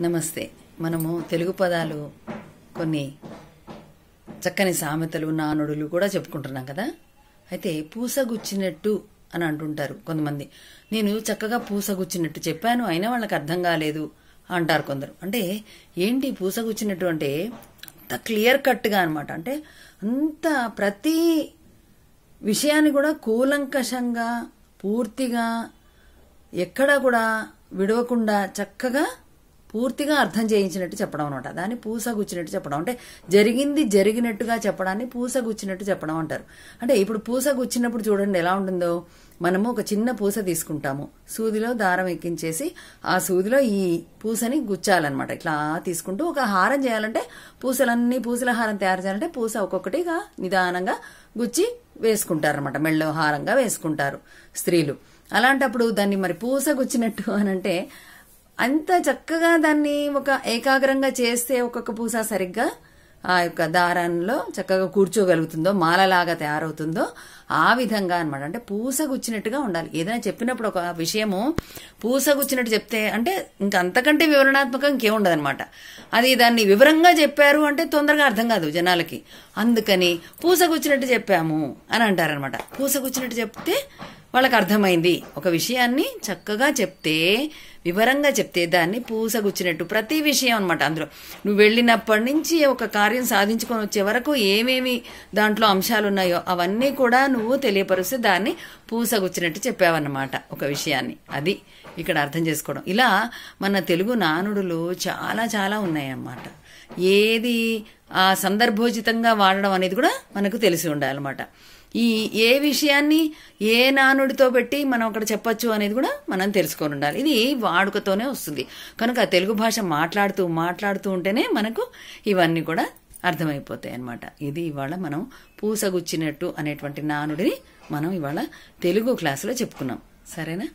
నమస్తే. మనము తెలుగు పదాలు కొన్ని చక్కని సామెతలు నానుడులు కూడా చెప్పుకుంటున్నాం కదా? అయితే పూసగుచ్చినట్టు అని అంటుంటారు కొంతమంది. నేను చక్కగా పూసగుచ్చినట్టు చెప్పాను అయినా వాళ్ళకి అర్థం కాలేదు అంటారు కొందరు. అంటే ఏంటి పూసగుచ్చినట్టు అంటే అంత క్లియర్ కట్గా అనమాట అంటే అంత ప్రతి విషయాన్ని కూడా కూలంకషంగా పూర్తిగా ఎక్కడా కూడా విడవకుండా చక్కగా పూర్తిగా అర్థం చేయించినట్టు చెప్పడం అనమాట దాన్ని పూసగుచ్చినట్టు చెప్పడం. అంటే జరిగింది జరిగినట్టుగా చెప్పడాన్ని పూసగుచ్చినట్టు చెప్పడం అంటారు. అంటే ఇప్పుడు పూసగుచ్చినప్పుడు చూడండి ఎలా ఉంటుందో. మనము ఒక చిన్న పూస తీసుకుంటాము. సూదిలో దారం ఎక్కించేసి ఆ సూదిలో ఈ పూసని గుచ్చాలన్నమాట. ఇట్లా తీసుకుంటూ ఒక హారం చేయాలంటే పూసలన్నీ పూసల హారం తయారు చేయాలంటే పూస ఒక్కొక్కటిగా నిదానంగా గుచ్చి వేసుకుంటారనమాట మెళ్ళో హారంగా వేసుకుంటారు స్త్రీలు. అలాంటప్పుడు దాన్ని మరి పూస గుచ్చినట్టు అని అంటే అంత చక్కగా దాన్ని ఒక ఏకాగ్రంగా చేస్తే ఒక్కొక్క పూస సరిగ్గా ఆ యొక్క దారంలో చక్కగా కూర్చోగలుగుతుందో మాలలాగా తయారవుతుందో ఆ విధంగా అనమాట అంటే పూసగుచ్చినట్టుగా ఉండాలి. ఏదైనా చెప్పినప్పుడు ఒక విషయము పూసగుచ్చినట్టు చెప్తే అంటే ఇంకంతకంటే వివరణాత్మకం ఇంకేం ఉండదనమాట అది దాన్ని వివరంగా చెప్పారు అంటే తొందరగా అర్థం కాదు జనాలకి. అందుకని పూసగుచ్చినట్టు చెప్పాము అని అంటారనమాట పూసగుచ్చినట్టు చెప్తే వాళ్ళకి అర్థమైంది ఒక విషయాన్ని చక్కగా చెప్తే వివరంగా చెప్తే దాన్ని పూసగుచ్చినట్టు ప్రతి విషయం అనమాట అందులో. నువ్వు వెళ్ళినప్పటి నుంచి ఒక కార్యం సాధించుకొని వచ్చే వరకు ఏమేమి దాంట్లో అంశాలు ఉన్నాయో అవన్నీ కూడా నువ్వు తెలియపరుస్తే దాన్ని పూసగుచ్చినట్టు చెప్పావన్నమాట ఒక విషయాన్ని. అది ఇక్కడ అర్థం చేసుకోవడం. ఇలా మన తెలుగు నానుడులు చాలా చాలా ఉన్నాయన్నమాట. ఏది ఆ సందర్భోచితంగా వాడడం అనేది కూడా మనకు తెలిసి ఉండాలన్నమాట. ఈ ఏ విషయాన్ని ఏ నానుడితో పెట్టి మనం అక్కడ చెప్పొచ్చు అనేది కూడా మనం తెలుసుకొని ఉండాలి. ఇది వాడుకతోనే వస్తుంది. కనుక తెలుగు భాష మాట్లాడుతూ మాట్లాడుతూ ఉంటేనే మనకు ఇవన్నీ కూడా అర్థమైపోతాయి అన్నమాట. ఇది ఇవాళ మనం పూసగుచ్చినట్టు అనేటువంటి నానుడిని మనం ఇవాళ తెలుగు క్లాసులో చెప్పుకున్నాం. సరేనా?